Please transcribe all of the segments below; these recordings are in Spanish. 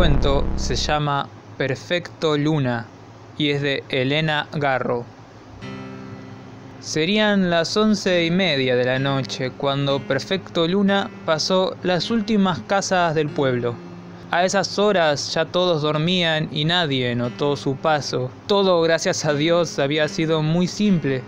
cuento se llama Perfecto Luna y es de Elena Garro. Serían las once y media de la noche cuando Perfecto Luna pasó las últimas casas del pueblo. A esas horas ya todos dormían y nadie notó su paso. Todo, gracias a Dios, había sido muy simple.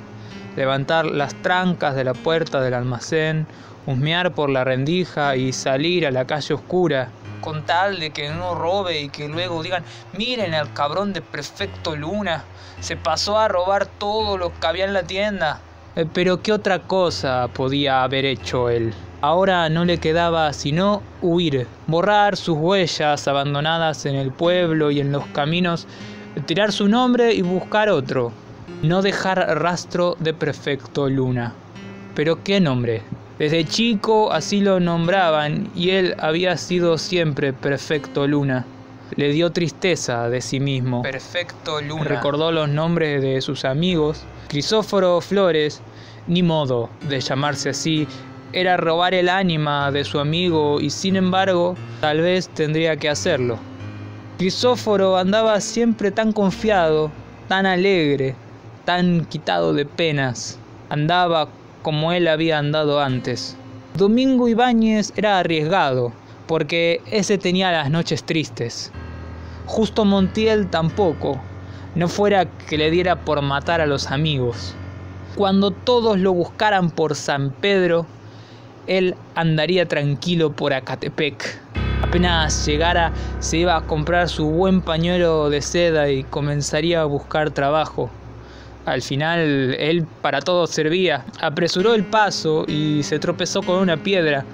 Levantar las trancas de la puerta del almacén, husmear por la rendija y salir a la calle oscura con tal de que no robe y que luego digan, miren al cabrón de prefecto Luna, se pasó a robar todo lo que había en la tienda. Eh, pero qué otra cosa podía haber hecho él. Ahora no le quedaba sino huir, borrar sus huellas abandonadas en el pueblo y en los caminos, tirar su nombre y buscar otro. No dejar rastro de prefecto Luna. Pero qué nombre, desde chico así lo nombraban y él había sido siempre Perfecto Luna. Le dio tristeza de sí mismo. Perfecto Luna. Recordó los nombres de sus amigos. Crisóforo Flores, ni modo de llamarse así, era robar el ánima de su amigo y sin embargo tal vez tendría que hacerlo. Crisóforo andaba siempre tan confiado, tan alegre, tan quitado de penas. Andaba como él había andado antes. Domingo Ibáñez era arriesgado, porque ese tenía las noches tristes. Justo Montiel tampoco, no fuera que le diera por matar a los amigos. Cuando todos lo buscaran por San Pedro, él andaría tranquilo por Acatepec. Apenas llegara, se iba a comprar su buen pañuelo de seda y comenzaría a buscar trabajo. Al final él para todo servía. Apresuró el paso y se tropezó con una piedra.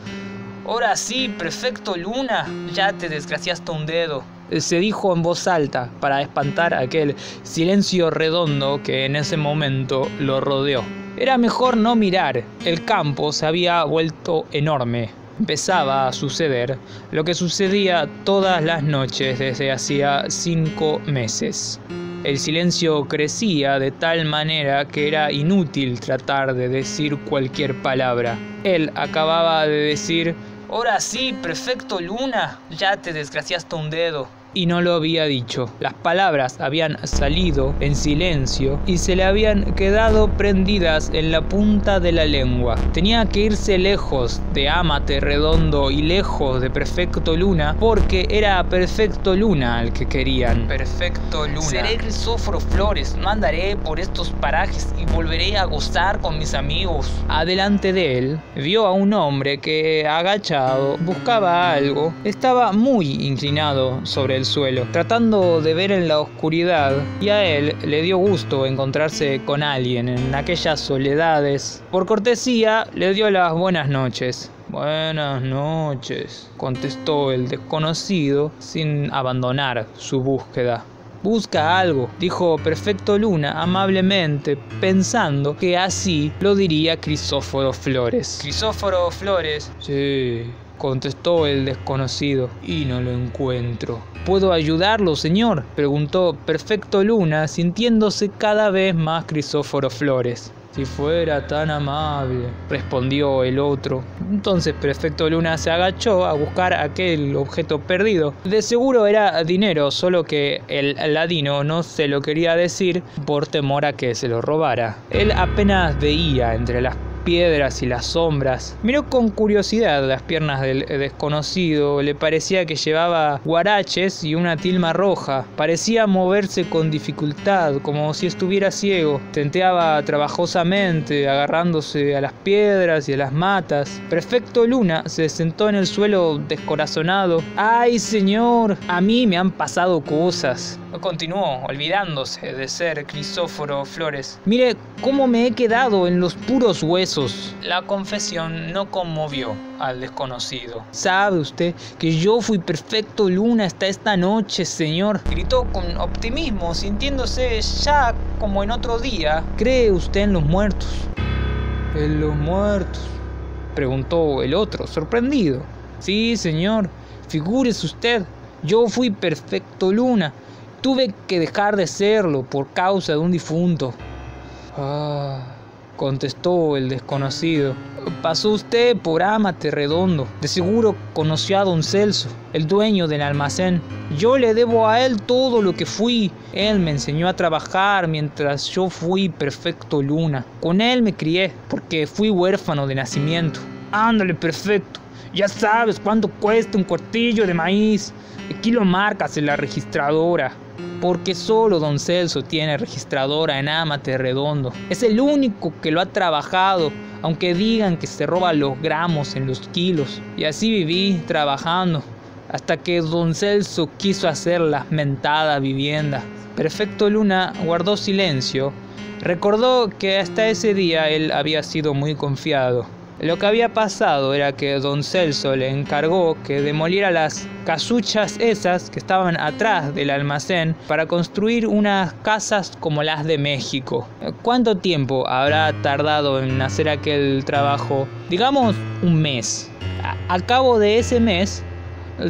Ahora sí, prefecto Luna, ya te desgraciaste un dedo. Se dijo en voz alta para espantar aquel silencio redondo que en ese momento lo rodeó. Era mejor no mirar, el campo se había vuelto enorme. Empezaba a suceder lo que sucedía todas las noches desde hacía cinco meses. El silencio crecía de tal manera que era inútil tratar de decir cualquier palabra. Él acababa de decir, Ahora sí, prefecto Luna, ya te desgraciaste un dedo y no lo había dicho. Las palabras habían salido en silencio y se le habían quedado prendidas en la punta de la lengua. Tenía que irse lejos de Amate Redondo y lejos de Perfecto Luna porque era Perfecto Luna el que querían. Perfecto Luna. Seré Crisóforo Flores, no andaré por estos parajes y volveré a gozar con mis amigos. Adelante de él vio a un hombre que agachado buscaba algo. Estaba muy inclinado sobre el suelo, tratando de ver en la oscuridad, y a él le dio gusto encontrarse con alguien en aquellas soledades. Por cortesía, le dio las buenas noches. Buenas noches, contestó el desconocido sin abandonar su búsqueda. Busca algo, dijo Perfecto Luna amablemente, pensando que así lo diría Crisóforo Flores. Crisóforo Flores. Sí, contestó el desconocido, y no lo encuentro. ¿Puedo ayudarlo, señor? preguntó Perfecto Luna, sintiéndose cada vez más Crisóforo Flores. Si fuera tan amable, respondió el otro. Entonces Perfecto Luna se agachó a buscar aquel objeto perdido. De seguro era dinero, solo que el ladino no se lo quería decir por temor a que se lo robara. Él apenas veía entre las piedras y las sombras. Miró con curiosidad las piernas del desconocido, le parecía que llevaba guaraches y una tilma roja. Parecía moverse con dificultad, como si estuviera ciego. Tenteaba trabajosamente, agarrándose a las piedras y a las matas. Perfecto Luna se sentó en el suelo descorazonado. ¡Ay, señor! A mí me han pasado cosas. Continuó, olvidándose de ser Crisóforo Flores. Mire cómo me he quedado en los puros huesos. La confesión no conmovió al desconocido. ¿Sabe usted que yo fui perfecto luna hasta esta noche, señor? Gritó con optimismo, sintiéndose ya como en otro día. ¿Cree usted en los muertos? ¿En los muertos? Preguntó el otro, sorprendido. Sí, señor. Figúrese usted, yo fui perfecto luna Tuve que dejar de serlo por causa de un difunto. Ah, contestó el desconocido. Pasó usted por Amate Redondo. De seguro conoció a don Celso, el dueño del almacén. Yo le debo a él todo lo que fui. Él me enseñó a trabajar mientras yo fui perfecto luna. Con él me crié, porque fui huérfano de nacimiento. Ándale, perfecto. Ya sabes cuánto cuesta un cuartillo de maíz. Aquí lo marcas en la registradora porque solo don Celso tiene registradora en Amate Redondo. Es el único que lo ha trabajado, aunque digan que se roba los gramos en los kilos. Y así viví trabajando, hasta que don Celso quiso hacer la mentada vivienda. Perfecto Luna guardó silencio. Recordó que hasta ese día él había sido muy confiado lo que había pasado era que don Celso le encargó que demoliera las casuchas esas que estaban atrás del almacén para construir unas casas como las de México. ¿Cuánto tiempo habrá tardado en hacer aquel trabajo? Digamos un mes. A, cabo de ese mes,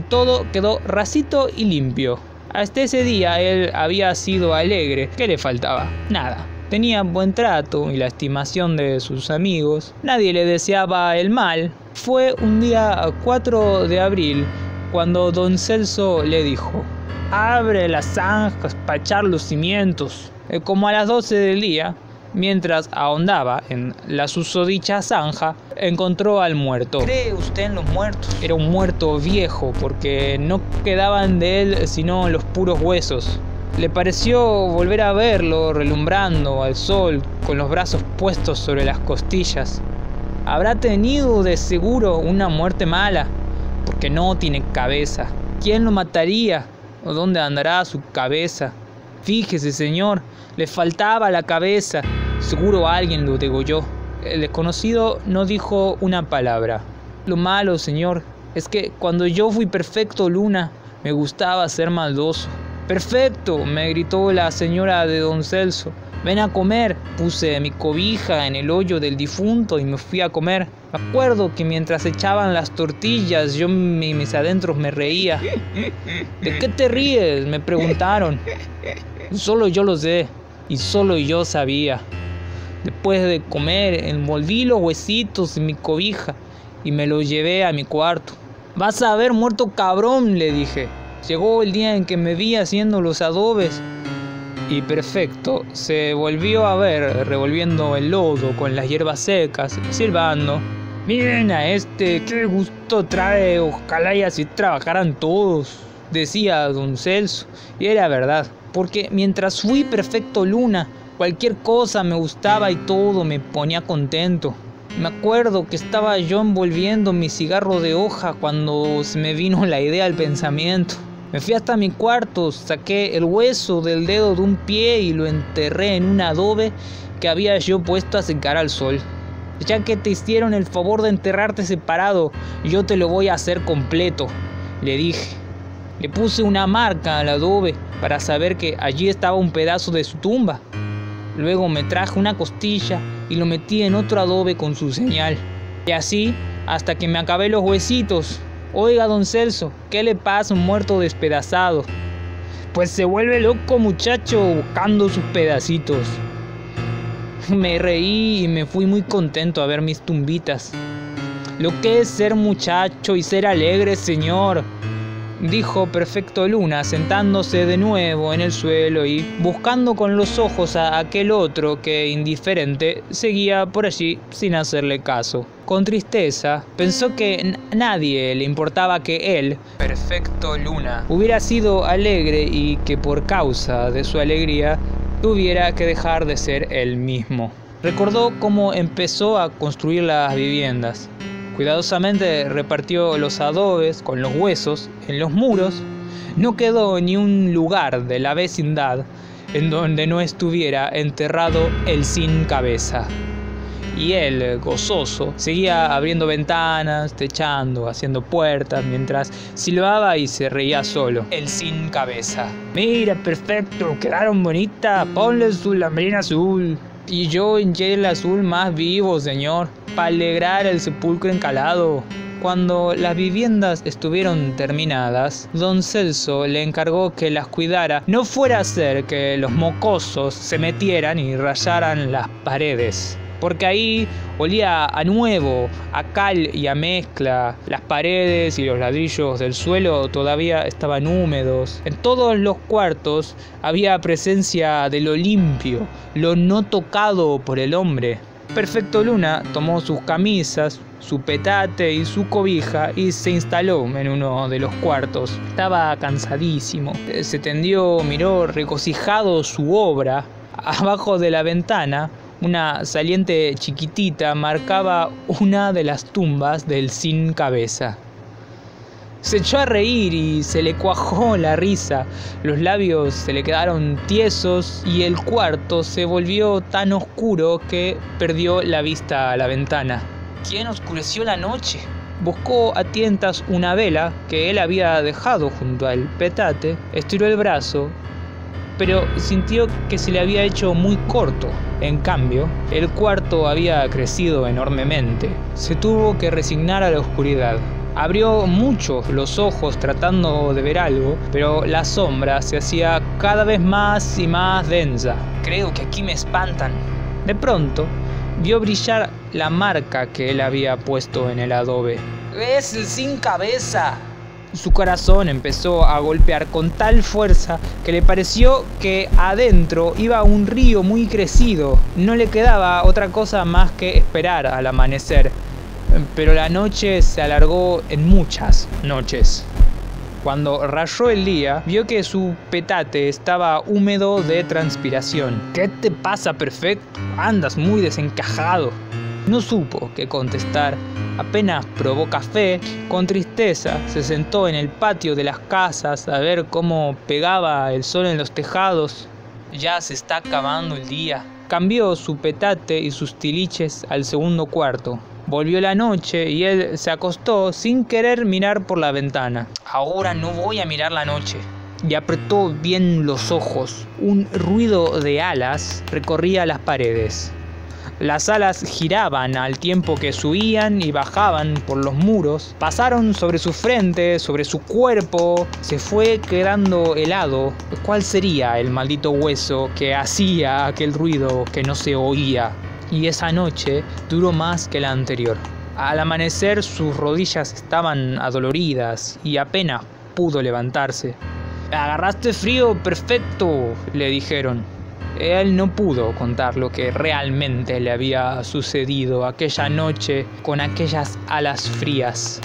todo quedó racito y limpio. Hasta ese día él había sido alegre. ¿Qué le faltaba? Nada. Tenía buen trato y la estimación de sus amigos. Nadie le deseaba el mal. Fue un día 4 de abril cuando don Celso le dijo, abre las zanjas para echar los cimientos. Eh, como a las 12 del día, mientras ahondaba en la susodicha zanja, encontró al muerto. ¿Cree usted en los muertos? Era un muerto viejo porque no quedaban de él sino los puros huesos. Le pareció volver a verlo relumbrando al sol con los brazos puestos sobre las costillas. Habrá tenido de seguro una muerte mala, porque no tiene cabeza. ¿Quién lo mataría? ¿O dónde andará su cabeza? Fíjese, señor, le faltaba la cabeza. Seguro alguien lo degolló. El desconocido no dijo una palabra. Lo malo, señor, es que cuando yo fui perfecto luna, me gustaba ser maldoso. Perfecto, me gritó la señora de don Celso. Ven a comer. Puse mi cobija en el hoyo del difunto y me fui a comer. Me acuerdo que mientras echaban las tortillas yo mis adentros me reía. ¿De qué te ríes? me preguntaron. Solo yo lo sé y solo yo sabía. Después de comer, envolví los huesitos en mi cobija y me los llevé a mi cuarto. Vas a haber muerto cabrón, le dije. Llegó el día en que me vi haciendo los adobes y perfecto, se volvió a ver revolviendo el lodo con las hierbas secas, silbando. Miren a este, qué gusto trae, ojalá y así trabajaran todos, decía don Celso, y era verdad, porque mientras fui perfecto luna, cualquier cosa me gustaba y todo me ponía contento. Me acuerdo que estaba yo envolviendo mi cigarro de hoja cuando se me vino la idea al pensamiento. Me fui hasta mi cuarto, saqué el hueso del dedo de un pie y lo enterré en un adobe que había yo puesto a secar al sol. Ya que te hicieron el favor de enterrarte separado, yo te lo voy a hacer completo, le dije. Le puse una marca al adobe para saber que allí estaba un pedazo de su tumba. Luego me traje una costilla y lo metí en otro adobe con su señal. Y así hasta que me acabé los huesitos Oiga, don Celso, ¿qué le pasa a un muerto despedazado? Pues se vuelve loco muchacho buscando sus pedacitos. Me reí y me fui muy contento a ver mis tumbitas. Lo que es ser muchacho y ser alegre, señor dijo Perfecto Luna, sentándose de nuevo en el suelo y buscando con los ojos a aquel otro que, indiferente, seguía por allí sin hacerle caso. Con tristeza, pensó que nadie le importaba que él, Perfecto Luna, hubiera sido alegre y que por causa de su alegría tuviera que dejar de ser él mismo. Recordó cómo empezó a construir las viviendas Cuidadosamente repartió los adobes con los huesos en los muros. No quedó ni un lugar de la vecindad en donde no estuviera enterrado el sin cabeza. Y él, gozoso, seguía abriendo ventanas, techando, haciendo puertas, mientras silbaba y se reía solo. El sin cabeza. Mira, perfecto, quedaron bonitas, ponle su lambrina azul. Y yo hinché el azul más vivo, señor para alegrar el sepulcro encalado. Cuando las viviendas estuvieron terminadas, don Celso le encargó que las cuidara, no fuera a ser que los mocosos se metieran y rayaran las paredes. Porque ahí olía a nuevo, a cal y a mezcla. Las paredes y los ladrillos del suelo todavía estaban húmedos. En todos los cuartos había presencia de lo limpio, lo no tocado por el hombre. Perfecto Luna tomó sus camisas, su petate y su cobija y se instaló en uno de los cuartos. Estaba cansadísimo. Se tendió, miró regocijado su obra. Abajo de la ventana, una saliente chiquitita marcaba una de las tumbas del sin cabeza. Se echó a reír y se le cuajó la risa, los labios se le quedaron tiesos y el cuarto se volvió tan oscuro que perdió la vista a la ventana. ¿Quién oscureció la noche? Buscó a tientas una vela que él había dejado junto al petate, estiró el brazo, pero sintió que se le había hecho muy corto. En cambio, el cuarto había crecido enormemente. Se tuvo que resignar a la oscuridad. Abrió mucho los ojos tratando de ver algo, pero la sombra se hacía cada vez más y más densa. Creo que aquí me espantan. De pronto, vio brillar la marca que él había puesto en el adobe. ¡Es el sin cabeza! Su corazón empezó a golpear con tal fuerza que le pareció que adentro iba un río muy crecido. No le quedaba otra cosa más que esperar al amanecer pero la noche se alargó en muchas noches. Cuando rayó el día, vio que su petate estaba húmedo de transpiración. ¿Qué te pasa, perfecto? Andas muy desencajado. No supo qué contestar. Apenas probó café, con tristeza se sentó en el patio de las casas a ver cómo pegaba el sol en los tejados. Ya se está acabando el día. Cambió su petate y sus tiliches al segundo cuarto. Volvió la noche y él se acostó sin querer mirar por la ventana. Ahora no voy a mirar la noche. Y apretó bien los ojos. Un ruido de alas recorría las paredes. Las alas giraban al tiempo que subían y bajaban por los muros, pasaron sobre su frente, sobre su cuerpo, se fue quedando helado. ¿Cuál sería el maldito hueso que hacía aquel ruido que no se oía? y esa noche duró más que la anterior. Al amanecer sus rodillas estaban adoloridas y apenas pudo levantarse. Agarraste frío perfecto, le dijeron. Él no pudo contar lo que realmente le había sucedido aquella noche con aquellas alas frías.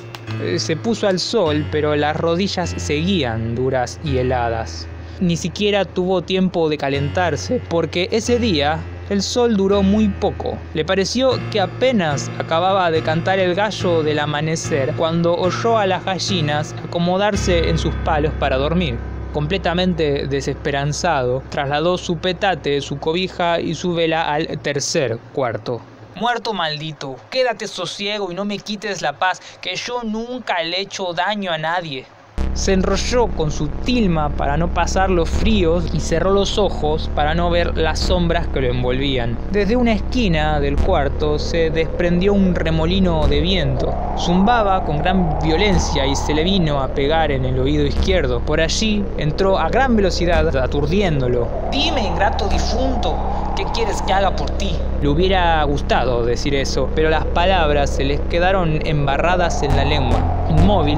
Se puso al sol, pero las rodillas seguían duras y heladas. Ni siquiera tuvo tiempo de calentarse, porque ese día el sol duró muy poco. Le pareció que apenas acababa de cantar el gallo del amanecer cuando oyó a las gallinas acomodarse en sus palos para dormir. Completamente desesperanzado, trasladó su petate, su cobija y su vela al tercer cuarto. Muerto maldito, quédate sosiego y no me quites la paz, que yo nunca le he hecho daño a nadie. Se enrolló con su tilma para no pasar los fríos y cerró los ojos para no ver las sombras que lo envolvían. Desde una esquina del cuarto se desprendió un remolino de viento. Zumbaba con gran violencia y se le vino a pegar en el oído izquierdo. Por allí entró a gran velocidad aturdiéndolo. Dime, ingrato difunto, ¿Qué quieres que haga por ti? Le hubiera gustado decir eso, pero las palabras se les quedaron embarradas en la lengua. Inmóvil,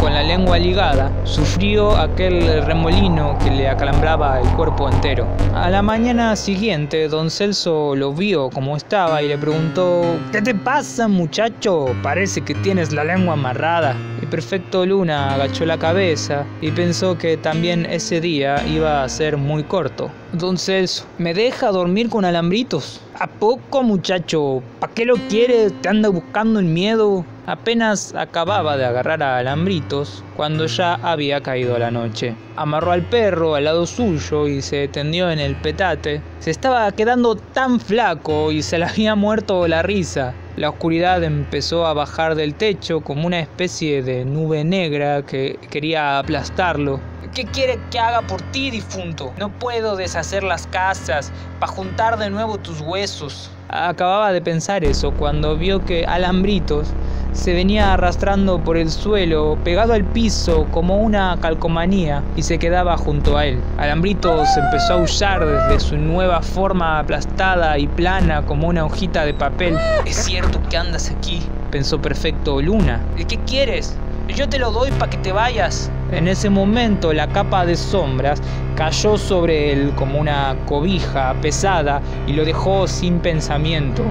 con la lengua ligada, sufrió aquel remolino que le acalambraba el cuerpo entero. A la mañana siguiente, don Celso lo vio como estaba y le preguntó, ¿qué te pasa muchacho? Parece que tienes la lengua amarrada. El perfecto Luna agachó la cabeza y pensó que también ese día iba a ser muy corto. Celso, ¿me deja dormir con alambritos? ¿A poco muchacho? ¿Para qué lo quiere? ¿Te anda buscando el miedo? Apenas acababa de agarrar a Alambritos cuando ya había caído la noche. Amarró al perro al lado suyo y se tendió en el petate. Se estaba quedando tan flaco y se le había muerto la risa. La oscuridad empezó a bajar del techo como una especie de nube negra que quería aplastarlo. ¿Qué quiere que haga por ti, difunto? No puedo deshacer las casas para juntar de nuevo tus huesos. Acababa de pensar eso cuando vio que Alambritos se venía arrastrando por el suelo, pegado al piso como una calcomanía, y se quedaba junto a él. Alambrito se empezó a aullar desde su nueva forma aplastada y plana como una hojita de papel. Es cierto que andas aquí, pensó perfecto Luna. ¿Y qué quieres? Yo te lo doy para que te vayas. En ese momento la capa de sombras cayó sobre él como una cobija pesada y lo dejó sin pensamiento.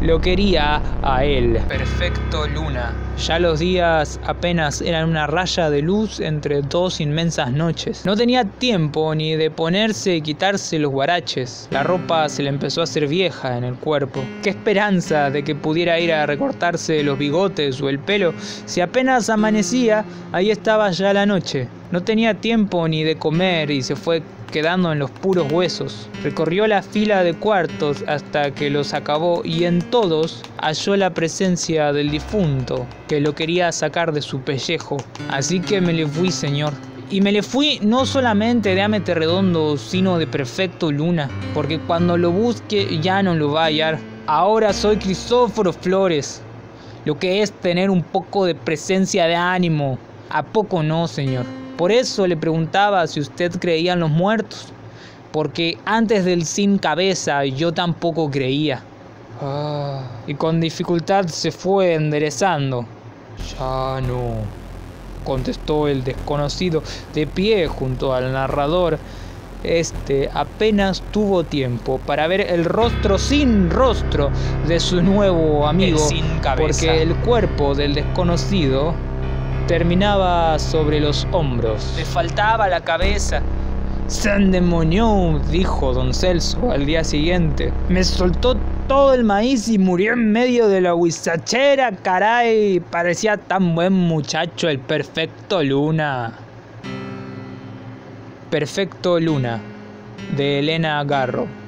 Lo quería a él. Perfecto luna. Ya los días apenas eran una raya de luz entre dos inmensas noches. No tenía tiempo ni de ponerse y quitarse los guaraches. La ropa se le empezó a hacer vieja en el cuerpo. Qué esperanza de que pudiera ir a recortarse los bigotes o el pelo. Si apenas amanecía, ahí estaba ya la noche. No tenía tiempo ni de comer y se fue quedando en los puros huesos. Recorrió la fila de cuartos hasta que los acabó y en todos halló la presencia del difunto, que lo quería sacar de su pellejo. Así que me le fui, señor. Y me le fui no solamente de Amete Redondo, sino de Perfecto Luna, porque cuando lo busque ya no lo va a hallar. Ahora soy Crisóforo Flores, lo que es tener un poco de presencia de ánimo. ¿A poco no, señor? Por eso le preguntaba si usted creía en los muertos, porque antes del sin cabeza yo tampoco creía. Ah, y con dificultad se fue enderezando. Ya no, contestó el desconocido de pie junto al narrador. Este apenas tuvo tiempo para ver el rostro sin rostro de su nuevo amigo, sin porque el cuerpo del desconocido terminaba sobre los hombros. Le faltaba la cabeza. ¡San demonio! dijo don Celso al día siguiente. Me soltó todo el maíz y murió en medio de la huizachera, caray. Parecía tan buen muchacho el perfecto Luna. Perfecto Luna, de Elena Garro.